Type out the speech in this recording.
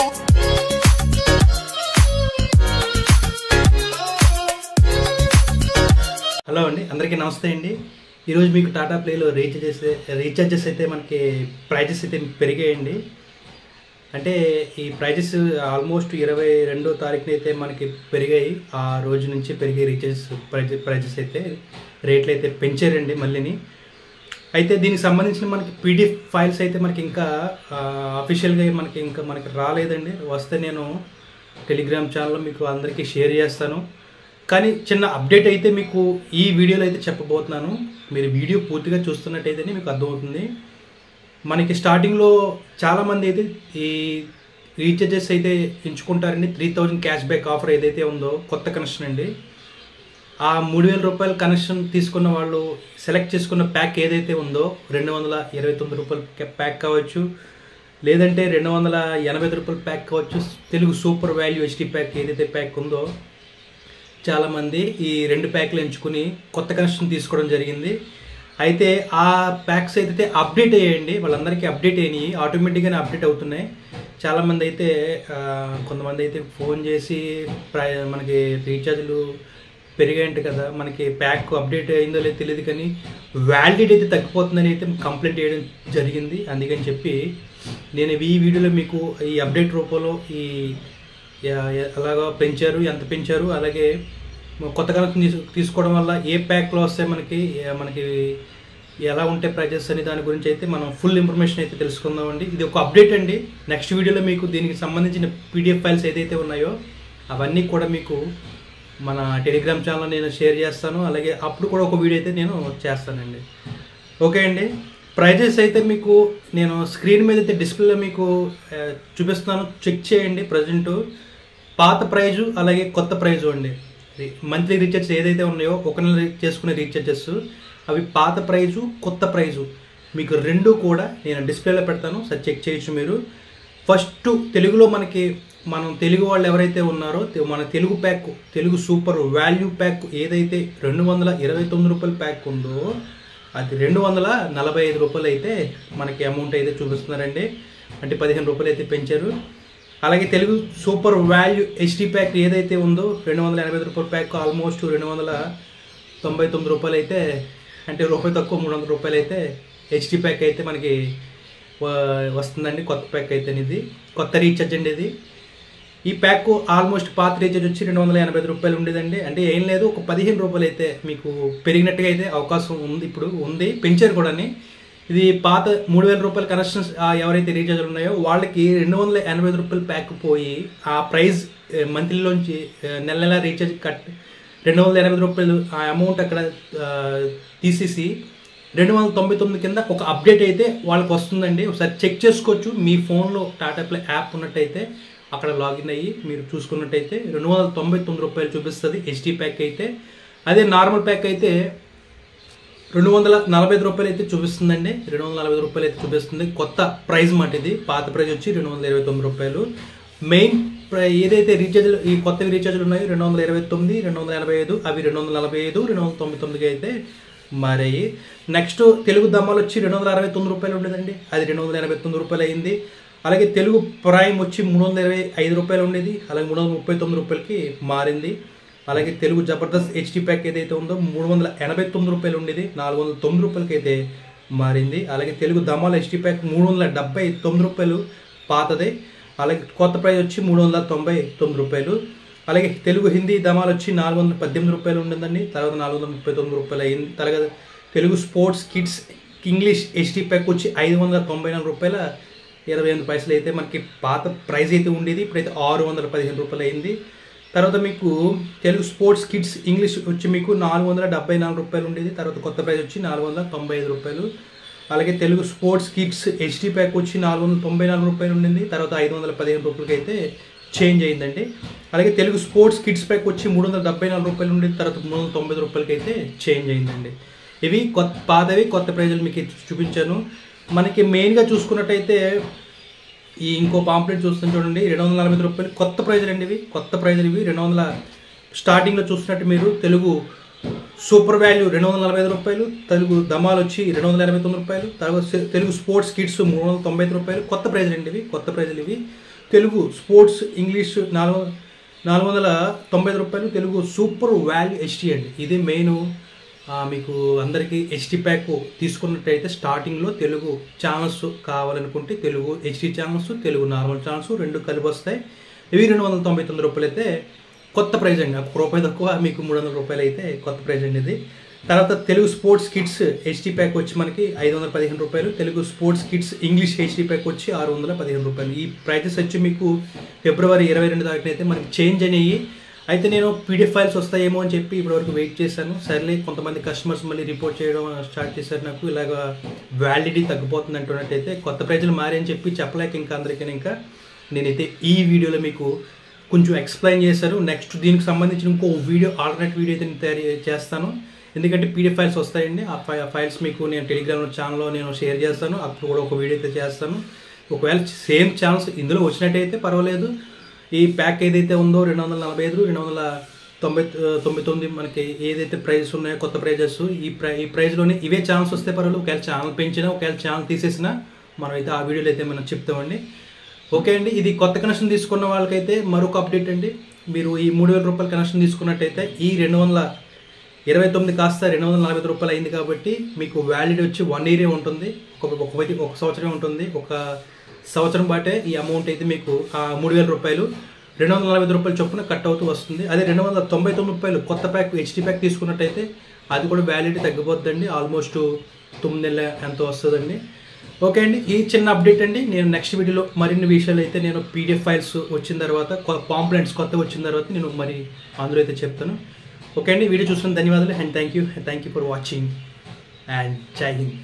Hello అండి అందరికీ నమస్తే అండి. ఈరోజు మీకు టాటా ప్లేలో రీఛార్జెస్ రీఛార్జెస్ అయితే మనకి ప్రైజెస్ అయితే పెరిగాయండి. అంటే ఈ ప్రైజెస్ ఆల్మోస్ట్ ఇరవై రెండో తారీఖున అయితే మనకి పెరిగాయి. ఆ రోజు నుంచి పెరిగే రీఛార్జెస్ ప్రైజెస్ ప్రైజెస్ అయితే రేట్లు అయితే పెంచారండి మళ్ళీని. అయితే దీనికి సంబంధించిన మనకి పీడిఎఫ్ ఫైల్స్ అయితే మనకి ఇంకా అఫీషియల్గా మనకి ఇంకా మనకి రాలేదండి. వస్తే నేను టెలిగ్రామ్ ఛానల్లో మీకు అందరికీ షేర్ చేస్తాను. కానీ చిన్న అప్డేట్ అయితే మీకు ఈ వీడియోలో అయితే చెప్పబోతున్నాను. మీరు వీడియో పూర్తిగా చూస్తున్నట్టయితేనే మీకు అర్థమవుతుంది. మనకి స్టార్టింగ్లో చాలామంది అయితే ఈ రీఛార్జెస్ అయితే ఎంచుకుంటారండి. Three thousand cash back offer ఏదైతే ఉందో కొత్త కనెక్షన్ అండి. ఆ మూడు వేల రూపాయల కనెక్షన్ తీసుకున్న వాళ్ళు సెలెక్ట్ చేసుకున్న ప్యాక్ ఏదైతే ఉందో రెండు వందల ఇరవై తొమ్మిది రూపాయల ప్యాక్ కావచ్చు లేదంటే రెండు వందల ఎనభై ఐదు రూపాయల ప్యాక్ కావచ్చు Telugu super value HD pack ఏదైతే ప్యాక్ ఉందో చాలామంది ఈ రెండు ప్యాక్లు ఎంచుకుని కొత్త కనెక్షన్ తీసుకోవడం జరిగింది. అయితే ఆ ప్యాక్స్ అయితే అప్డేట్ అయ్యండి వాళ్ళందరికీ అప్డేట్ అయినాయి ఆటోమేటిక్గానే అప్డేట్ అవుతున్నాయి. చాలామంది అయితే కొంతమంది అయితే ఫోన్ చేసి ప్రై మనకి రీఛార్జ్లు పెరిగాయంట కదా మనకి ప్యాక్ అప్డేట్ అయిందో లేదో తెలియదు కానీ వ్యాలిడిటీ అయితే తగ్గిపోతుందని అయితే కంప్లైంట్ చేయడం జరిగింది. అందుకని చెప్పి నేను ఈ వీడియోలో మీకు ఈ అప్డేట్ రూపంలో ఈ ఎలాగో అలాగా పెంచారు ఎంత పెంచారు అలాగే కొత్త కనెక్షన్ తీసుకోవడం వల్ల ఏ ప్యాక్లో వస్తే మనకి మనకి ఎలా ఉంటే ప్రైజెస్ అని దాని గురించి అయితే మనం ఫుల్ ఇన్ఫర్మేషన్ అయితే తెలుసుకుందామండి. ఇది ఒక అప్డేట్ అండి. నెక్స్ట్ వీడియోలో మీకు దీనికి సంబంధించిన పీడిఎఫ్ ఫైల్స్ ఏదైతే ఉన్నాయో అవన్నీ కూడా మీకు మన టెలిగ్రామ్ ఛానల్ నేను షేర్ చేస్తాను. అలాగే అప్పుడు కూడా ఒక వీడియో అయితే నేను చేస్తానండి. ఓకే అండి? ప్రైజెస్ అయితే మీకు నేను స్క్రీన్ మీద అయితే డిస్ప్లేలో మీకు చూపిస్తున్నాను చెక్ చేయండి ప్రజెంట్ పాత ప్రైజు అలాగే కొత్త ప్రైజు అండి. మంత్లీ రీఛార్జ్ ఏదైతే ఉన్నాయో ఒక నెల చేసుకునే రీఛార్జెస్ అవి పాత ప్రైజు కొత్త ప్రైజు మీకు రెండు కూడా నేను డిస్ప్లేలో పెడతాను. సార్ చెక్ చేయొచ్చు మీరు. ఫస్ట్ తెలుగులో మనకి మనం తెలుగు వాళ్ళు ఎవరైతే ఉన్నారో మన Telugu pack Telugu super value pack ఏదైతే రెండు వందల ఇరవై తొమ్మిది రూపాయల ప్యాక్ ఉందో అది రెండు వందల నలభై ఐదు రూపాయలు అయితే మనకి అమౌంట్ అయితే చూపిస్తున్నారండి. అంటే పదిహేను రూపాయలు అయితే పెంచారు. అలాగే Telugu super value HD pack ఏదైతే ఉందో రెండు వందల ఎనభై ఐదు రూపాయల ప్యాక్ ఆల్మోస్ట్ రెండు వందల తొంభై తొమ్మిది రూపాయలు అయితే అంటే రూపాయి తక్కువ మూడు వందల రూపాయలు అయితే హెచ్డి ప్యాక్ అయితే మనకి వస్తుందండి. కొత్త ప్యాక్ అయితే ఇది కొత్త రీఛార్జ్ అండి ఇది. ఈ ప్యాక్ ఆల్మోస్ట్ పాత రీఛార్జ్ వచ్చి రెండు వందల ఎనభై ఐదు రూపాయలు ఉండేదండి. అంటే ఏం లేదు ఒక పదిహేను రూపాయలు అయితే మీకు పెరిగినట్టుగా అయితే అవకాశం ఉంది ఇప్పుడు ఉంది. పెంచారు కూడా ఇది పాత మూడు వేల రూపాయల కనెక్షన్స్ ఎవరైతే రీఛార్జ్లు ఉన్నాయో వాళ్ళకి రెండు వందల ఎనభై ఐదు రూపాయలు ప్యాక్ పోయి ఆ ప్రైస్ మంత్లీలోంచి నెల నెల రీఛార్జ్ కట్ రెండు వందల ఎనభై రూపాయలు ఆ అమౌంట్ అక్కడ తీసేసి రెండు వందల తొంభై తొమ్మిది కింద ఒక అప్డేట్ అయితే వాళ్ళకి వస్తుందండి. ఒకసారి చెక్ చేసుకోవచ్చు. మీ ఫోన్లో టాటా ప్లే యాప్ ఉన్నట్టయితే అక్కడ లాగిన్ అయ్యి మీరు చూసుకున్నట్టయితే రెండు వందల తొంభై తొమ్మిది రూపాయలు చూపిస్తుంది హెచ్డి ప్యాక్ అయితే అదే నార్మల్ ప్యాక్ అయితే రెండు వందల నలభై ఐదు రూపాయలు అయితే చూపిస్తుందండి రెండు వందల నలభై ఐదు రూపాయలు అయితే చూపిస్తుంది కొత్త ప్రైస్ మాట ఇది పాత ప్రైస్ వచ్చి రెండు వందల ఇరవై తొమ్మిది రూపాయలు మెయిన్ ప్రై- ఏదైతే రీఛార్జ్లు ఈ కొత్తవి రీఛార్జ్లు ఉన్నాయో రెండు వందల ఇరవై తొమ్మిది రెండు వందల ఎనభై ఐదు అవి రెండు వందల నలభై ఐదు రెండు వందల తొంభై తొమ్మిదికి అయితే మారాయి నెక్స్ట్ తెలుగు దమ్మాలు వచ్చి రెండు వందల అరవై తొమ్మిది రూపాయలు ఉండేదండి అది రెండు వందల ఎనభై తొమ్మిది రూపాయలు అయింది అలాగే తెలుగు ప్రైమ్ వచ్చి మూడు వందల ఇరవై ఐదు రూపాయలు ఉండేది అలాగే మూడు వందల ముప్పై తొమ్మిది రూపాయలకి మారింది. అలాగే తెలుగు జబర్దస్త్ హెచ్డి ప్యాక్ ఏదైతే ఉందో మూడు వందల ఎనభై తొమ్మిది రూపాయలు ఉండేది నాలుగు వందల తొమ్మిది రూపాయలకి అయితే మారింది. అలాగే తెలుగు దమాల హెచ్డి ప్యాక్ మూడు వందల డెబ్బై తొమ్మిది రూపాయలు పాతదే అలాగే కొత్త ప్రైస్ వచ్చి మూడు వందల తొంభై తొమ్మిది రూపాయలు. అలాగే తెలుగు హిందీ ధమాలు వచ్చి నాలుగు వందల పద్దెనిమిది రూపాయలు ఉండిందండి తర్వాత నాలుగు వందల ముప్పై తొమ్మిది రూపాయలు అయింది. తర్వాత Telugu sports kids English HD pack వచ్చి ఐదు వందల తొంభై నాలుగు రూపాయల ఇరవై ఎనిమిది పైసలు అయితే మనకి పాత ప్రైస్ అయితే ఉండేది. ఇప్పుడైతే ఆరు వందల పదిహేను రూపాయలు అయింది. తర్వాత మీకు తెలుగు స్పోర్ట్స్ కిడ్స్ ఇంగ్లీష్ వచ్చి మీకు నాలుగు వందల డెబ్బై నాలుగు రూపాయలు ఉండేది. తర్వాత కొత్త ప్రైస్ వచ్చి నాలుగు వందల తొంభై ఐదు రూపాయలు. అలాగే Telugu sports kids HD pack వచ్చి నాలుగు వందల తొంభై నాలుగు రూపాయలు ఉండింది. తర్వాత ఐదు వందల పదిహేను రూపాయలకి అయితే చేంజ్ అయిందండి. అలాగే తెలుగు స్పోర్ట్స్ కిడ్స్ ప్యాక్ వచ్చి మూడు వందల డెబ్బై నాలుగు రూపాయలు ఉండేది. తర్వాత మూడు వందల తొంభై రూపాయలకి అయితే చేంజ్ అయిందండి. ఇవి కొత్త పాతవి కొత్త ప్రైజులు మీకు చూపించాను. మనకి మెయిన్గా చూసుకున్నట్టయితే ఈ ఇంకో పాంప్లెట్ చూస్తుంది చూడండి రెండు వందల నలభై రూపాయలు. కొత్త ప్రైజులు అండి ఇవి. కొత్త ప్రైజులు ఇవి. రెండు వందల స్టార్టింగ్లో చూసినట్టు మీరు తెలుగు సూపర్ వాల్యూ రెండు వందల నలభై ఐదు రూపాయలు తెలుగు దమాలు వచ్చి రెండు వందల ఎనభై తొమ్మిది రూపాయలు తర్వాత తెలుగు స్పోర్ట్స్ కిట్స్ మూడు వందల తొంభై ఐదు రూపాయలు. కొత్త ప్రైజులు అండి ఇవి. కొత్త ప్రైజ్లు ఇవి. తెలుగు స్పోర్ట్స్ ఇంగ్లీష్ నాలుగు నాలుగు వందల తొంభై ఐదు రూపాయలు తెలుగు సూపర్ వాల్యూ ఎస్టీ అండి. ఇది మెయిన్ మీకు అందరికీ హెచ్డి ప్యాక్ తీసుకున్నట్టయితే స్టార్టింగ్లో తెలుగు ఛానల్స్ కావాలనుకుంటే Telugu HD channels Telugu normal channels రెండు కలిపి వస్తాయి. ఇవి రెండు వందల తొంభై తొమ్మిది రూపాయలు అయితే కొత్త ప్రైజ్ అండి. ఒక రూపాయి తక్కువ మీకు మూడు వందల రూపాయలు అయితే కొత్త ప్రైజ్ అండి ఇది. తర్వాత Telugu sports kids HD pack వచ్చి మనకి ఐదు వందల పదిహేను రూపాయలు. Telugu sports kids English HD pack వచ్చి ఆరు వందల పదిహేను రూపాయలు. ఈ ప్రైజెస్ వచ్చి మీకు ఫిబ్రవరి ఇరవై రెండు తారీఖున అయితే మనకి చేంజ్ అనేవి అయితే నేను పీడిఎఫ్ ఫైల్స్ వస్తాయేమో అని చెప్పి ఇప్పటివరకు వెయిట్ చేశాను. సర్లే కొంతమంది కస్టమర్స్ మళ్ళీ రిపోర్ట్ చేయడం స్టార్ట్ చేశారు నాకు. ఇలాగ వ్యాలిడిటీ తగ్గిపోతుంది అంటున్నట్టయితే కొత్త ప్రైజ్లు మారని చెప్పి చెప్పలేక ఇంకా అందరికీ ఇంకా నేనైతే ఈ వీడియోలో మీకు కొంచెం ఎక్స్ప్లెయిన్ చేశారు. నెక్స్ట్ దీనికి సంబంధించిన ఇంకో వీడియో ఆల్టర్నేట్ వీడియో అయితే నేను తయారు చేస్తాను. ఎందుకంటే పీడిఎఫ్ ఫైల్స్ వస్తాయండి. ఆ ఫై- ఫైల్స్ మీకు నేను టెలిగ్రామ్ ఛానల్లో నేను షేర్ చేస్తాను. అప్పుడు కూడా ఒక వీడియో అయితే చేస్తాను. ఒకవేళ సేమ్ ఛానల్స్ ఇందులో వచ్చినట్టయితే పర్వాలేదు. ఈ ప్యాక్ ఏదైతే ఉందో రెండు వందల నలభై ఐదు రెండు వందల తొంభై తొంభై తొమ్మిది మనకి ఏదైతే ప్రైజెస్ ఉన్నాయో కొత్త ప్రైజెస్ ఈ ప్రై ఈ ప్రైజ్లోనే ఇవే ఛానల్స్ వస్తే పర్వాలేదు. ఒకవేళ ఛానల్ పెంచినా ఒకవేళ ఛానల్ తీసేసినా మనం అయితే ఆ వీడియోలో అయితే మనం చెప్తామండి. ఓకే అండి ఇది కొత్త కనెక్షన్ తీసుకున్న వాళ్ళకైతే మరొక అప్డేట్ అండి. మీరు ఈ మూడు వేల రూపాయల కనెక్షన్ తీసుకున్నట్టయితే ఈ రెండు వందల ఇరవై తొమ్మిది కాస్త రెండు వందల నలభై రూపాయలు అయింది కాబట్టి మీకు వ్యాలిడ్ వచ్చి వన్ ఇయరే ఉంటుంది. ఒక ఒక సంవత్సరమే ఉంటుంది. ఒక సంవత్సరం బాటే ఈ అమౌంట్ అయితే మీకు ఆ మూడు వేల రూపాయలు రెండు వందల నలభై ఐదు రూపాయలు చొప్పున కట్ అవుతూ వస్తుంది. అదే రెండు వందల తొంభై తొమ్మిది రూపాయలు కొత్త ప్యాక్ హెచ్డీ ప్యాక్ తీసుకున్నట్టయితే అది కూడా వ్యాలిడిటీ తగ్గిపోద్దండి. ఆల్మోస్ట్ తొమ్మిది నెలల ఎంత వస్తుందండి. ఓకే అండి ఈ చిన్న అప్డేట్ అండి. నేను నెక్స్ట్ వీడియోలో మరిన్ని విషయాలు అయితే నేను పీడిఎఫ్ ఫైల్స్ వచ్చిన తర్వాత పాంప్లెంట్స్ కొత్త వచ్చిన తర్వాత నేను మరి అందులో అయితే చెప్తాను. ఓకే అండి వీడియో చూసిన ధన్యవాదాలు. And thank you thank you for watching and Jai Hind